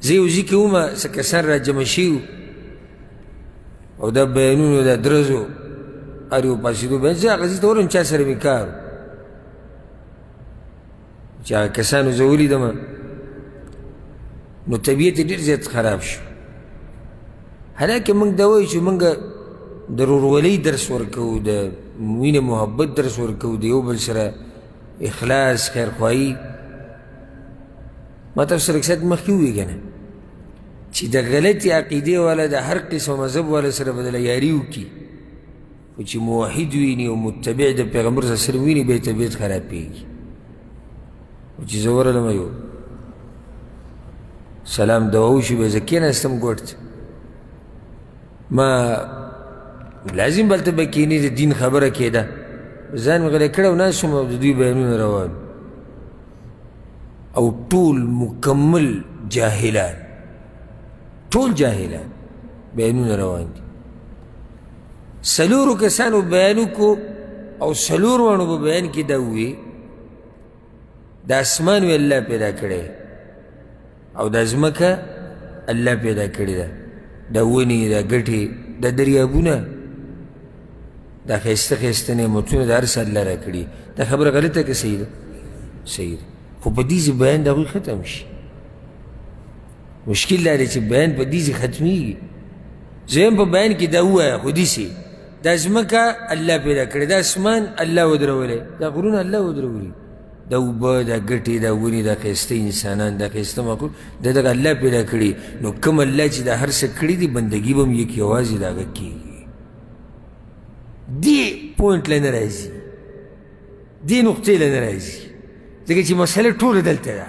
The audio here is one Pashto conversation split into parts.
زه یو ځي کې وم څه کسان را جمع شوي او دا بیانونو دا درزو هر یو پاسېدو بیان زه هغه ځي ته ورغلم چا سره مې کار چې هغه کسانو زه ولیدم نو طبیعت یې ډېر زیات خراب شو حالانکه موږ دا وایو چې موږ د ورورولۍ درس ورکوو د مینې محبت درس ورکوو د یو بل سره اخلاص خیرخواهي ما تاسو سره اکثر مخکې ووي که نه چې د غلطې عقیدې والا د هر قسم مذهب والا سره به دله یاري وکړي خو چې موحد ویني او متبع د پیغمبر صلی الله وسلم ویني به یې طبیعت خرابېږي او چې زه ورغلم یو سلام دوا وشو بیا زه کېناستم ګوټ ما لازم بلته به کینی د دین خبره کېده ځان مې غلی کړی او ناست شوم او د دوی بیانونه روان او ټول مکمل جاهلان ټول جاهلان بیانونه روان دي څلورو کسانو بیان وکړو او څلور واڼو په بیان کې دا وویل د اسمان وی الله پیدا کړی او د ځمکه الله پیدا کړی ده د ونې د ګټې د دریابونه دا ښایسته ښایسته نعمتونه د هر څه الله راکړي دا خبره غلطه که صحیح ده صحیح ده خو په دې بیان د هغوی ختم شي مشکل دا دی چې بیان په دې ختمیږي زه هم په بیان کې دا ووایه خو داسې دا ځمکه الله پیدا کړې دا اسمان الله ودرولی دا غرونه الله ودرولي دا اوبه دا ګټې دا ونې دا ښایسته انسانان دا ښایسته معقول دا دغه الله پیدا کړي نو کوم الله چې دا هر څه کړي دي بندګي به هم یې یوازې د هغه کېږي دې پوینټ له نه راځي دې نقطې له نه راځي ځکه چې مسله ټوله دلته ده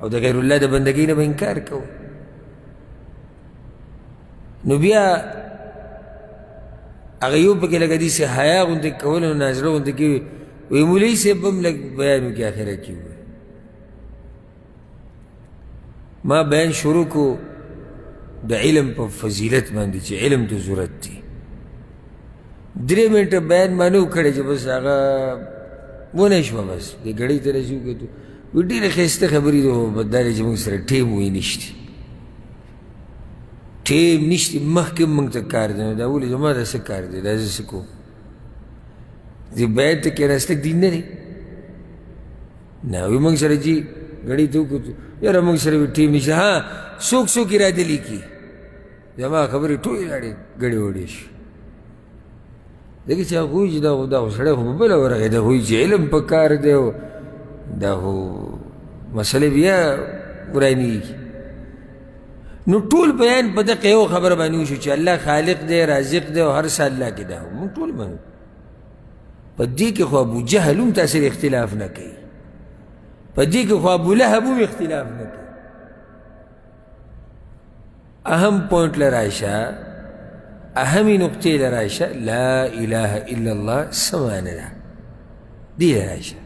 او د غیر الله د بندګۍ نه به انکار کوو نو بیا هغه یو پکې لکه دي چې حیا غوندې کول نو نازړه غوندې کوي وایي مولوي صاحب به هم لږ بیان وکړي اخره کې ما بیان شروع کو د علم په فضیلت باندې چې علم ته ضرورت دی درې منټه بیان ما نه و کړی چې بس هغه ونه شوه بس د ګړۍ ته رسېږو ډېرې ښایسته خبرې دي خو بد دا دی چې موږ سره ټیم وی نشته ټیم نشته مخکې موږ ته کار دی نو دا ولې زما دا څه کار دی دا زه څه کوم دې بیت ته کېناستل دین نه دی نه وي موږ سره چې ګړی ته وکړو یاره موږ سره ټیم نشته ها څوک څوک یې راته لیکي زما خبرې ټولې لاړې ګډې وډې شي ځکه چې هغه وایي چې دا خو دا خو سړی خو په بله ورغی دا خو چې علم په کار دی او دا خو مسلې بیا ورانېږي نو ټول بیان په دقه یو خبره باندې وشو چې الله خالق دی رازق دی او هر څه الله کې ده موږ ټول منو په دې کې خو ابو جهل هم تاسو اختلاف نه کوي په دې کې خو ابو لهب هم اختلاف نه کوي اهم پوینټ لراشه اهمی نقطې لراشه لا اله الا الله سمانه ده دی لراشه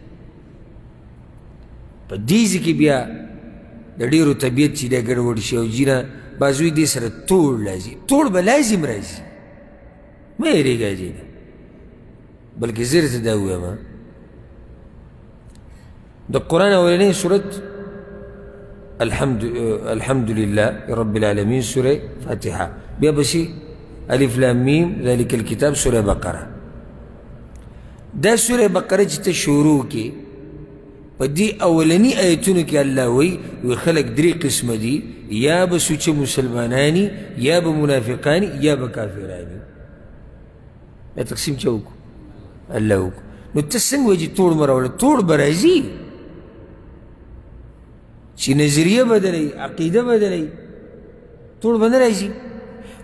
په دې ځکه بیا د ډیرو طبیعت چې دا ګډوډ شي او جینا بازوی دې سره توړ لازم توړ به لازم راځي مه یېرېږه جینا بلکې زر ته دا ووایم د قرآن اولنی صورت الحمد الحمد لله رب العالمین سوره فاتحه بیا بسی الف لام میم ذالک الكتاب سوره بقره دا سوره بقره چې ته شروع کې په دې اولنی آیتونو کې الله وایي وی خلک درې قسمه دي یا به سوچه مسلمانانی یا به منافقانی یا به کافرانی دا تقسیم چا وکړو الله وکړو نو ته څنګه وایي چې توړ مه راوړه توړ به راځي چې نظریه بدلوي عقیده بدلوي توړ به نه راځي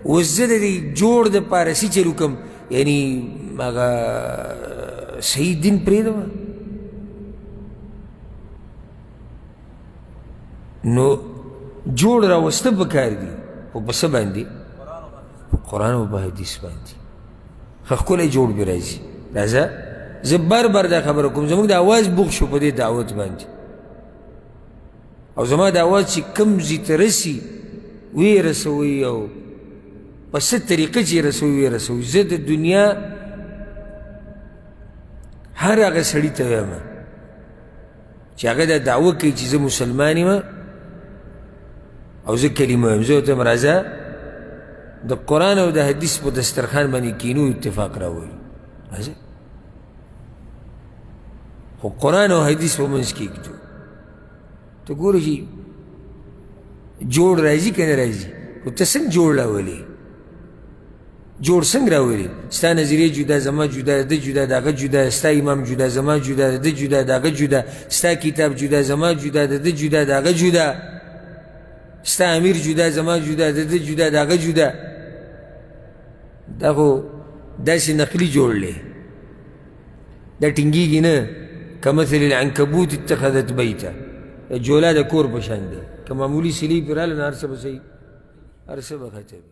اوس زه د دې جوړ د پارسي چلو کوم یعنی هغه صحیح دین پرېږدم نو جوړ راوسته په کار دي خو په څه باندې په قرآن او په حدیث باندې ښه ښکلی جوړ به راځي راځه زه بر بر دا خبره کوم زموږ د اواز بوخ شو په دې دعوت باندې او زما د اواز چې کم ځي ته رسي ویې رسوي او په څه طریقه چې رسوي ویې رسوي زه د دنیا هر هغه سړي ته وایم چې هغه دا دعوه کوي چې زه مسلمان یم او زه کلمه یم زه ورته یم راځه د قرآن او د حدیث په دسترخوان باندې کینو اتفاق راولي راځه خو قرآن او حدیث په منځ کې ږدو ته ګورې چې جوړ راځي که نه راځي خو ته څنګه جوړ راولې جوړ څنګه راویلي ستا نظریه جدا زما جدا د جدا د هغه جدا ستا امام جدا زما جدا د جدا د هغه جدا ستا کتاب جدا زما جدا د جدا د هغه جدا ستا امیر جدا زما جدا د جدا د هغه جدا دا خو داسې نقلي جوړ دی دا ټینګېږي نه کمثل العنکبوت اتخذت بیته جولا د کور په شان دی که معمولي سیلۍ پرې راله نو هر څه به صحیح هر څه به ختمي